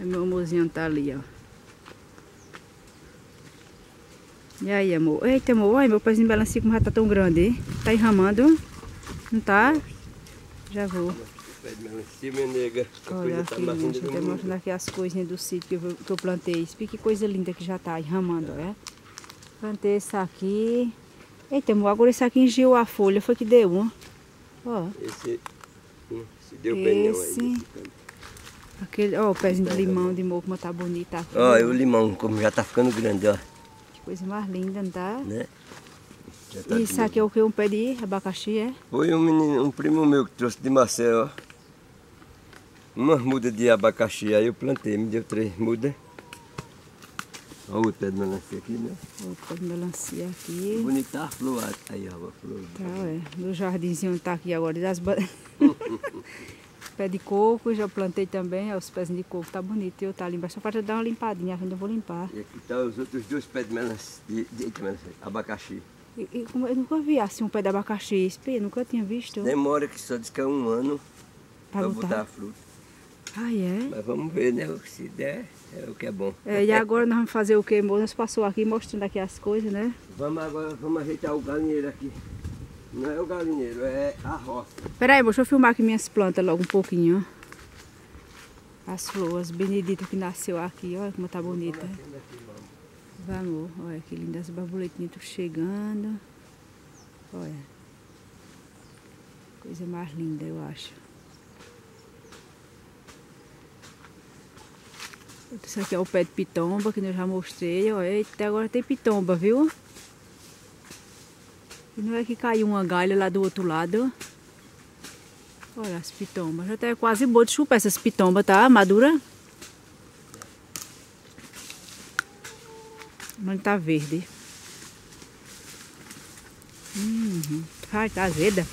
É meu amorzinho tá ali, ó. E aí, amor? Eita, amor. Olha, meu pezinho de melancia como já tá tão grande, hein? Tá enramando? Não tá? Já vou. Olha tá mais gente. linda Eu mostrando aqui as coisinhas do sítio que eu, que eu plantei. Que coisa linda que já tá enramando, é? Plantei esse aqui. Eita, amor, agora esse aqui engiu a folha. Foi que deu, ó. Ó. Esse, hum, se deu bem não aí. Esse. Aquele, ó, o pezinho de limão de moco, como tá bonito aqui. Ó, e o limão, como já tá ficando grande, ó. Que coisa mais linda, não tá? Né? Tá Isso aqui é o que? Um pé de abacaxi, é? Foi um menino, um primo meu que trouxe de Maceió. Umas mudas de abacaxi, aí eu plantei, me deu três mudas. Olha o pé de melancia aqui, né? O pé de melancia aqui. Bonita a flor, aí ó, a flor. Tá, é. Meu jardinzinho tá aqui agora. Das Pé de coco, já plantei também. ó, Os pés de coco tá bonito. Eu tá ali embaixo. Só falta dar uma limpadinha, ainda vou limpar. E aqui tá os outros dois pés de melancia, de, de, de melancia, abacaxi. E, e eu nunca vi assim um pé de abacaxi. Espê, nunca tinha visto. Demora que só diz que é um ano pra botar. a fruta. Ah, é? Mas vamos ver, né? Se der, é o que é bom. é? E agora nós vamos fazer o que? Nós passou aqui mostrando aqui as coisas, né? Vamos agora, vamos ajeitar o galinheiro aqui. Não é o galinheiro, é a roça. Pera aí, amor, deixa eu filmar aqui minhas plantas logo um pouquinho, ó. As flores, benedito que nasceu aqui, olha como tá bonita. Vamos, olha que lindas borboletinhas tudo chegando. Olha. Coisa mais linda, eu acho. Esse aqui é o pé de pitomba que eu já mostrei. Olha, até agora tem pitomba, viu? E não é que caiu uma galha lá do outro lado. Olha as pitombas. Já tá quase boa de chupar essas pitombas, tá? Madura. Mas tá verde. Uhum. Ai, tá azeda.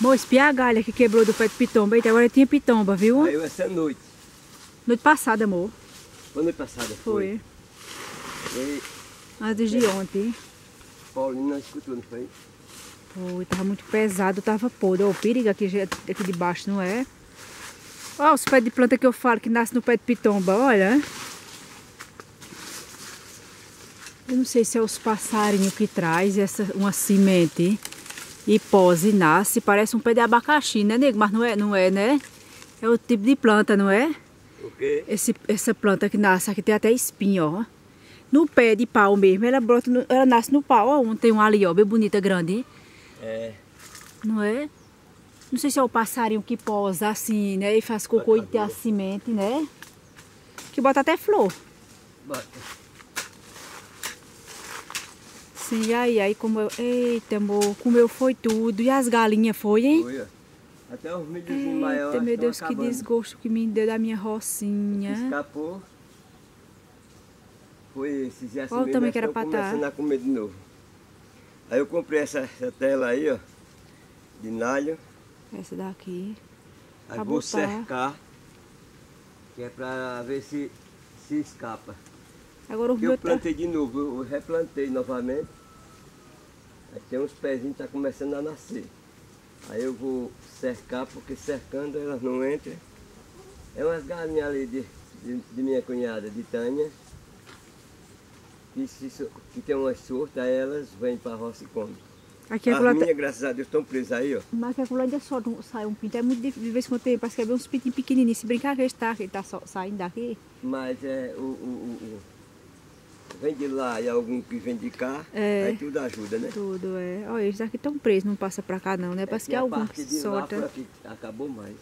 Amor, espia a galha que quebrou do pé de pitomba. Eita, agora tinha pitomba, viu? Aí essa noite, Noite passada, amor. quando ano passada Foi. foi. E Antes de ontem. Paulina escutou, não foi? Foi, tava muito pesado, tava podre. Ó, o perigo aqui, aqui de baixo, não é? Ó, os pés de planta que eu falo que nasce no pé de pitomba, olha. Eu não sei se é os passarinhos que traz essa, uma semente e pose e nasce. Parece um pé de abacaxi, né, nego? Mas não é, não é, né? É o tipo de planta, não é? O quê? Esse, essa planta que nasce aqui tem até espinho, ó. No pé de pau mesmo, ela brota, no- ela nasce no pau. Ó, um, tem um ali, ó, bem bonita, grande. É. Não é? Não sei se é o passarinho que posa assim, né? E faz cocô e tem a semente, né? Que bota até flor. Bota. Sim, e aí, aí como eu... Eita, amor, comeu foi tudo. E as galinhas foi, hein? Foi. Até os milhozinhos maiores. Eita, meu Deus, que acabando. desgosto que me deu da minha rocinha. Escapou. Foi esses e assim Olha mesmo, eles que era pra tá. começando a comer de novo. Aí eu comprei essa, essa tela aí, ó. De nalho. Essa daqui. Aí vou botar. cercar. Que é pra ver se, se escapa. Agora o eu tá... plantei de novo, eu replantei novamente. Aí tem uns pezinhos que tá começando a nascer. Aí eu vou cercar, porque cercando elas não entram. É umas galinhas ali de, de, de minha cunhada, de Tânia. Que, se, que tem umas surtas, elas vêm pra roça e comem. Aqui é a minhas, graças a Deus, estão presas aí, ó. Mas que a ainda um- sai um pinto. É muito difícil. De vez em quando tem, parece que é uns pintinhos pequenininhos. Se brincar que tá, que ele tá só- saindo daqui. Mas é o, o, o- Vem de lá e algum que vem de cá, É. aí tudo ajuda, né? Tudo, é. Olha, eles aqui estão presos, não passa pra cá não, né? Parece que é a algum parte que lá solta. a que acabou mais.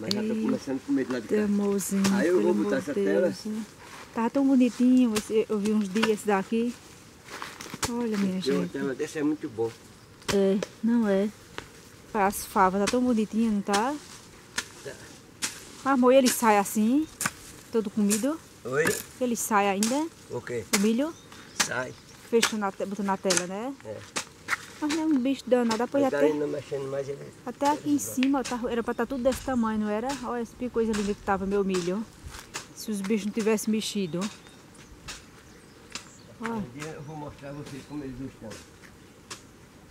Mas já Eita. tô começando a comer de lá de cá. Amorzinho, Aí eu vou botar essa tela. Né? Tava tão bonitinho, esse- eu vi uns dias esse daqui. Olha, minha uma gente. dessa é muito bom. É, não é. As favas tá tão bonitinha, não tá? Ah, amor, ele sai assim, todo comido. Oi? Ele sai ainda, O quê? o milho, Sai. fechando, na botando na tela, né? É. Mas não é um bicho danado, Mas até... mais ele. Até aqui em cima, tá- era pra estar tudo desse tamanho, não era? Olha que coisa linda que tava meu milho. Se os bichos não tivessem mexido. Olha. Dia eu vou mostrar a vocês como eles estão.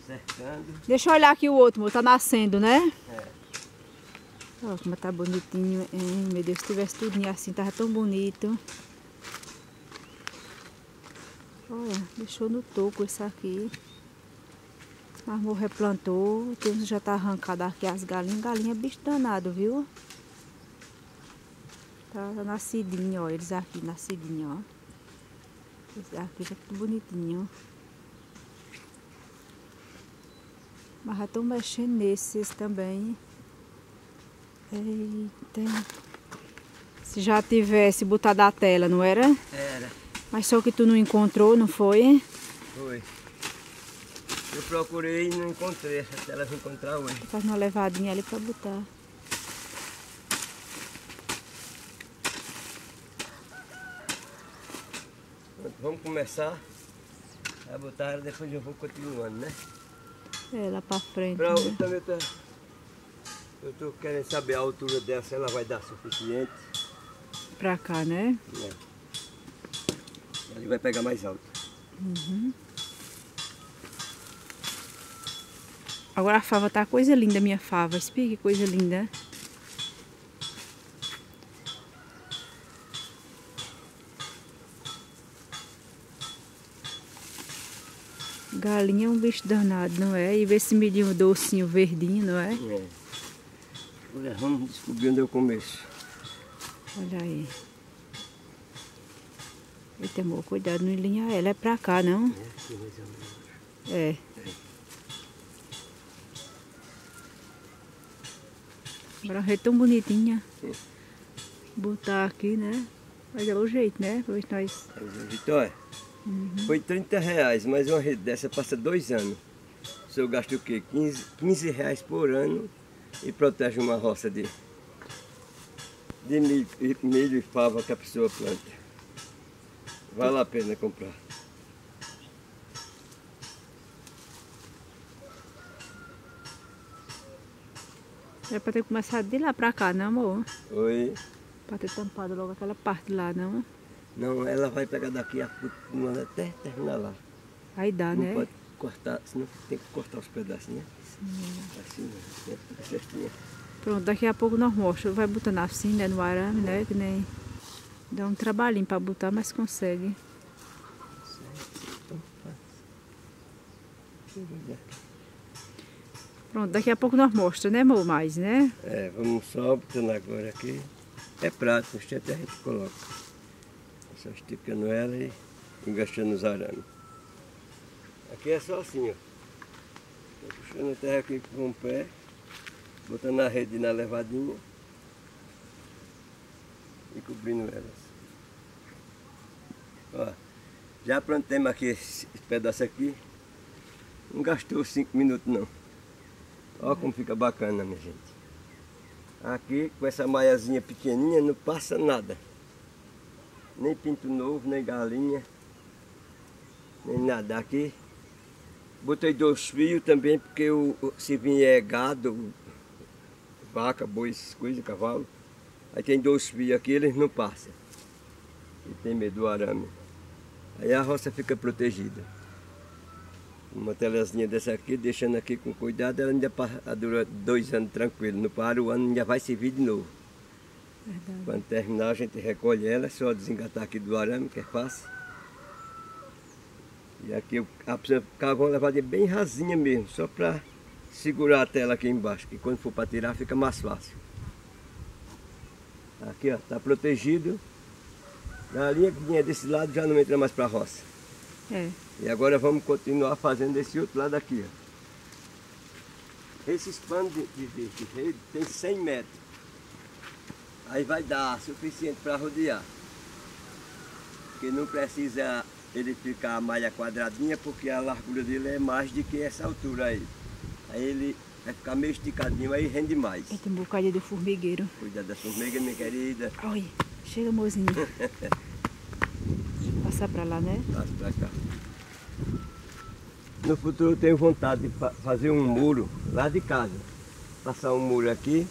Cercando. Deixa eu olhar aqui o outro, amor. Tá nascendo, né? É. Olha como tá bonitinho, hein? Meu Deus, se tivesse tudinho assim, tava tão bonito. Olha, deixou no toco isso aqui. Mas replantou. Tem já tá arrancado aqui as galinhas. Galinha é bicho danado, viu? Tá nascidinho, ó. Eles aqui, nascidinho, ó. Esse aqui tá tudo bonitinho. Mas já estão mexendo nesses também. Eita. Se já tivesse botado a tela, não era? Era. Mas só que tu não encontrou, não foi? Foi. Eu procurei e não encontrei. Essa tela vou encontrar hoje. Faz uma levadinha ali pra botar. Vamos começar a botar ela, depois eu vou continuando, né? É, lá pra frente. Pra, né? eu também tô, eu tô querendo saber a altura dela, se ela vai dar suficiente. Pra cá, né? Né? Ele vai pegar mais alto. Agora a fava tá coisa linda, minha fava. Espia que coisa linda. Galinha é um bicho danado, não é? E vê esse milhinho docinho, verdinho, não é? É. Olha, vamos descobrir onde eu começo. Olha aí. Eita, amor, cuidado, não linha ela. É pra cá, não? É. É. Agora é tão bonitinha. Botar aqui, né? Mas é o jeito, né? Pra ver se nós... Vitória, foi 30 reais, mas uma rede dessa passa dois anos. O senhor gasta o quê? 15, 15 reais por ano e protege uma roça de, de milho, e- milho e fava que a pessoa planta. Vale a pena comprar. É pra ter começado de lá pra cá, não, amor? Oi. Pra ter tampado logo aquela parte lá, não? Não, ela vai pegar daqui a pouco até terminar lá. Aí dá, Não né? pode cortar, senão tem que cortar os pedaços, né? Assim, né? Que ficar certinho. Pronto, daqui a pouco nós mostramos. Vai botando assim, né? No arame, né? Que nem... Dá um trabalhinho pra botar, mas consegue. Então. Pronto, daqui a pouco nós mostramos, né, amor? Mais, né? É, vamos só botando agora aqui. É prático, no instante a gente coloca. Só esticando ela e engaixando os arames. Aqui é só assim, ó. Tô puxando a terra aqui com o pé, botando a rede na levadinha e cobrindo elas. Ó, já plantemos aqui esse pedaço aqui. Não gastou cinco minutos não. Olha como fica bacana, minha gente. Aqui com essa maiazinha pequenininha não passa nada. Nem pinto novo, nem galinha, nem nada. Aqui botei dois fios também, porque o, se vier gado, vaca, boi, essas coisas, cavalo, aí tem dois fios aqui, eles não passam. E tem medo do arame. Aí a roça fica protegida. Uma telazinha dessa aqui, deixando aqui com cuidado, ela ainda pa- dura dois anos tranquilo. No para o ano ainda vai servir de novo. Verdade. Quando terminar a gente recolhe ela, é só desengatar aqui do arame, que é fácil. E aqui a cava uma levadinha bem rasinha mesmo, só para segurar a tela aqui embaixo, que quando for para tirar fica mais fácil. Aqui ó, está protegido. Na linha que vinha desse lado já não entra mais para a roça. É. E agora vamos continuar fazendo esse outro lado aqui. Ó. De, de, de- de rede tem 100 metros. Aí vai dar suficiente para rodear. Porque não precisa ele ficar a malha quadradinha, porque a largura dele é mais do que essa altura aí. Aí ele vai ficar meio esticadinho, aí rende mais. Tem um bocadinho do formigueiro. Cuida da formiga, minha querida. Olha, chega, mozinho. Passar pra lá, né? Passa pra cá. No futuro eu tenho vontade de fa- fazer um muro lá de casa. Passar um muro aqui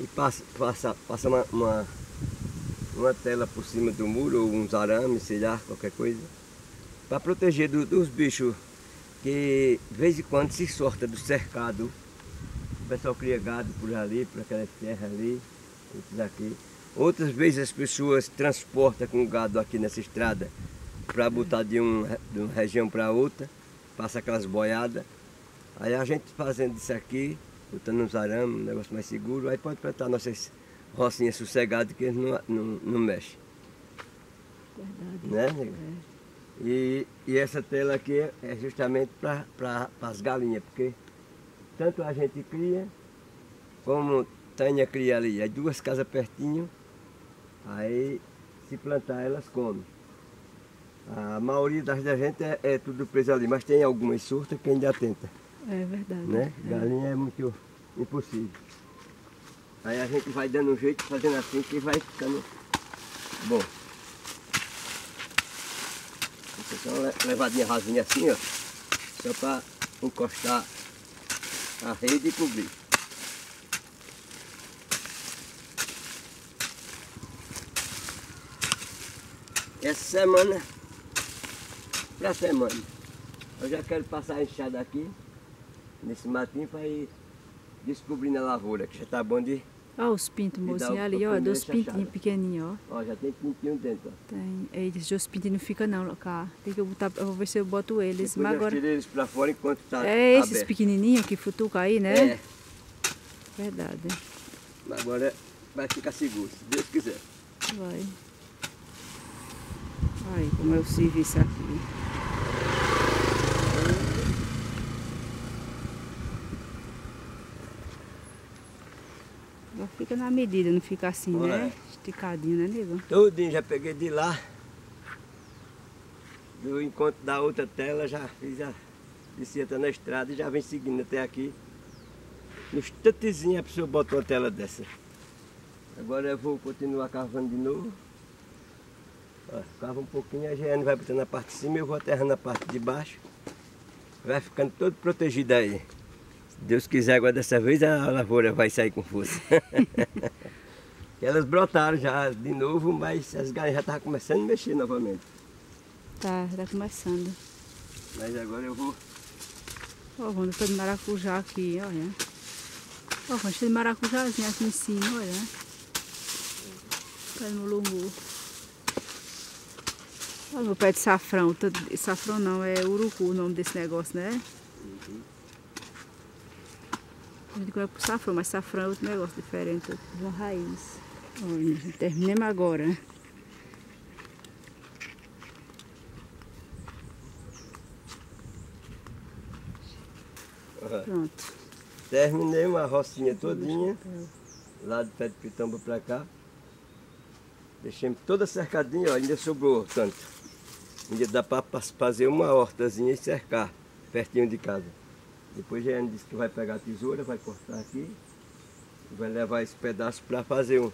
e passa, passa, passa uma, uma, uma tela por cima do muro, ou uns arames, sei lá, qualquer coisa. Para proteger do- dos bichos que de vez em quando se sorta do cercado pessoal cria gado por ali, por aquela terra ali, esses aqui. Outras vezes as pessoas transportam com gado aqui nessa estrada para botar de, um, de uma região para outra, passa aquelas boiadas. Aí a gente fazendo isso aqui, botando uns arames, um negócio mais seguro, aí pode plantar nossas rocinhas sossegadas que eles não, não, não mexem. Verdade. Né? E, e essa tela aqui é justamente para as galinhas, porque tanto a gente cria, como Tânia cria ali, as duas casas pertinho, aí se plantar elas comem. A maioria das da gente é, é tudo preso ali, mas tem algumas surtas que ainda tenta, É verdade. né? É. Galinha é muito impossível. Aí a gente vai dando um jeito, fazendo assim, que vai ficando bom. Então le- levadinha rasinha assim, ó, só para encostar a rede e cobrir. Essa semana, pra semana, eu já quero passar a enxada aqui, nesse matinho, para ir descobrindo a lavoura, que já tá bom de. Olha os pintos, E dá mocinho, o- ali, ó, dois pintinhos pequenininhos, ó. Ó, já tem pintinho dentro, ó. Tem. Eles, dois pintinhos não ficam não, cá. Tem que eu botar, eu vou ver se eu boto eles. Depois Mas agora. tirei eles pra fora enquanto tá É esses aberto. pequenininhos que futucam aí, né? É, Verdade. agora vai ficar seguro, se Deus quiser. Vai. Aí, como é o serviço aqui. Fica na medida, não fica assim, né? Esticadinho, né, nego? Tudinho, já peguei de lá. Do encontro da outra tela, já fiz a bicicleta na estrada e já vem seguindo até aqui. No instantezinho a pessoa bota uma tela dessa. Agora eu vou continuar cavando de novo. Ó, cava um pouquinho, a Jeane vai botando na parte de cima e eu vou aterrando na parte de baixo. Vai ficando todo protegido aí. Deus quiser, agora dessa vez a lavoura vai sair com força. Elas brotaram já de novo, mas as galinhas já estavam começando a mexer novamente. Tá, tá começando. Mas agora eu vou. Ó, vamos de maracujá aqui, olha. Ó, vamos de maracujazinho aqui em cima, olha. Pé no lumbu. Olha o meu pé de safrão. Safrão não, é urucu o nome desse negócio, né? A gente por safrão, mas safrão é outro negócio diferente, uma raiz. Olha, terminemos agora. Pronto. terminei uma rocinha todinha, lá do pé de pitamba pra cá. Deixei toda cercadinha, ó, ainda sobrou tanto. Ainda dá pra pas- fazer uma hortazinha e cercar, pertinho de casa. Depois a Jeane disse que vai pegar a tesoura, vai cortar aqui. e Vai levar esse pedaço pra fazer um.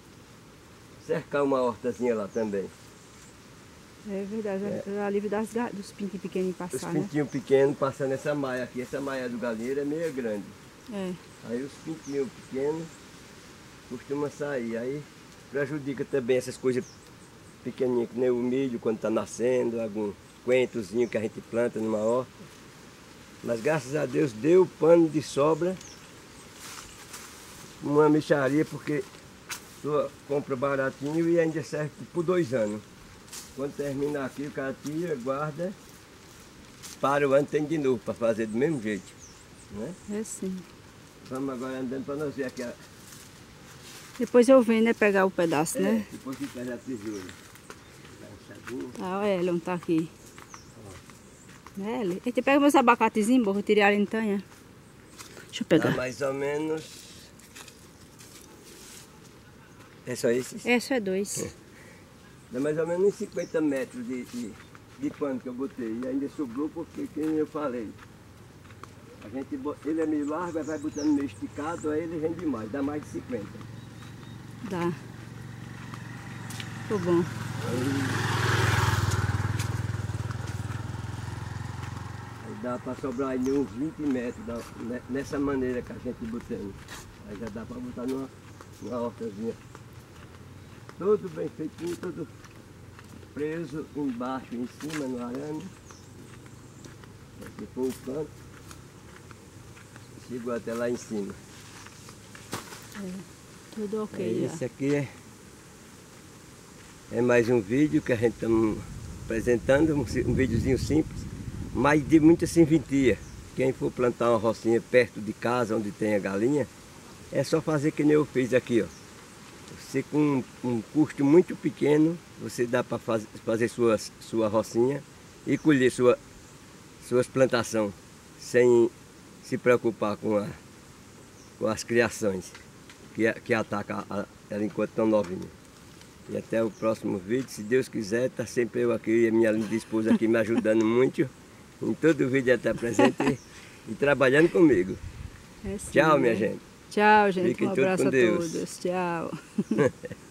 Cercar uma hortazinha lá também. É verdade, é. livre das, dos pintos pequenos Os passar, né? pintinhos pequenos passando essa maia aqui. Essa maia do galinheiro é meio grande. É. Aí os pintinhos pequenos costumam sair. Aí prejudica também essas coisas pequenininhas, que nem o milho quando está nascendo, algum coentrozinho que a gente planta numa horta. Mas graças a Deus deu pano de sobra. Uma micharia, porque tu compra baratinho e ainda serve por dois anos. Quando termina aqui, o cara tira, guarda, para o ano tem de novo para fazer do mesmo jeito. Né? É sim. Vamos agora andando para nós ver aqui a, Depois eu venho, né, pegar o pedaço, né? É, depois que pega a tesoura. Tá. Ah, olha ele, onde tá aqui. Né, ele? Eita, pega meus abacatezinhos, vou tirar ali em tanha. Deixa eu Dá pegar. mais ou menos. É só esses? É, só é dois. Dá mais ou menos uns 50 metros de, de, de pano que eu botei. E ainda sobrou porque, como eu falei, a gente, ele é meio largo, vai botando meio esticado, aí ele rende mais, dá mais de 50. Dá. Ficou bom. Aí dá para sobrar aí uns 20 metros da- ne- nessa maneira que a gente botando. Aí já dá para botar numa, numa hortazinha. Tudo bem feitinho, tudo preso embaixo em cima no arame. Aqui foi o canto. Chegou até lá em cima. Tudo ok É, já. esse aqui é, é mais um vídeo que a gente está apresentando, um, um videozinho simples, mas de muita serventia. Quem for plantar uma rocinha perto de casa, onde tem a galinha, é só fazer que nem eu fiz aqui, ó. Você com um, custo muito pequeno, você dá para faz, fazer suas, sua rocinha e colher sua, suas plantações, sem se preocupar com, a, com as criações que, que ataca a- ela enquanto tão novinha. E até o próximo vídeo, se Deus quiser, está sempre eu aqui e a minha linda esposa aqui me ajudando muito. Em todo vídeo ela está presente e, e trabalhando comigo. É sim, Tchau, minha né? gente. Tchau, gente. Fiquem um abraço com a Deus. todos. Tchau.